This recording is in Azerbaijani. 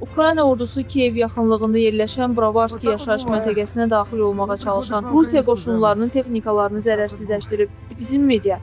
Ukrayna ordusu Kiyev yaxınlığında yerləşən Bravarski yaşayış məntəqəsinə daxil olmağa çalışan Rusiya qoşunlarının texnikalarını zərərsizləşdirib. Bizim media